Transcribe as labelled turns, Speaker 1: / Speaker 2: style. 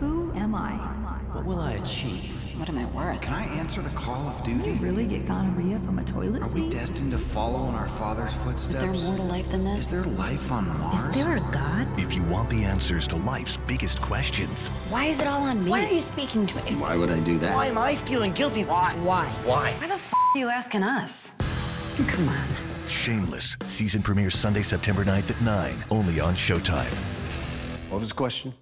Speaker 1: Who am I?
Speaker 2: What will I achieve?
Speaker 3: What am I worth?
Speaker 4: Can I answer the call of
Speaker 1: Can
Speaker 4: duty?
Speaker 1: really get gonorrhea from a toilet seat?
Speaker 4: Are we destined to follow in our father's footsteps?
Speaker 3: Is there more to life than this?
Speaker 4: Is there life on Mars?
Speaker 5: Is there a God?
Speaker 6: If you want the answers to life's biggest questions,
Speaker 3: Why is it all on me?
Speaker 5: Why are you speaking to me?
Speaker 2: Why would I do that?
Speaker 7: Why am I feeling guilty? Why?
Speaker 5: Why?
Speaker 2: Why?
Speaker 3: Why the f are you asking us? Come on.
Speaker 6: Shameless. Season premieres Sunday, September 9th at 9, only on Showtime.
Speaker 2: What was the question?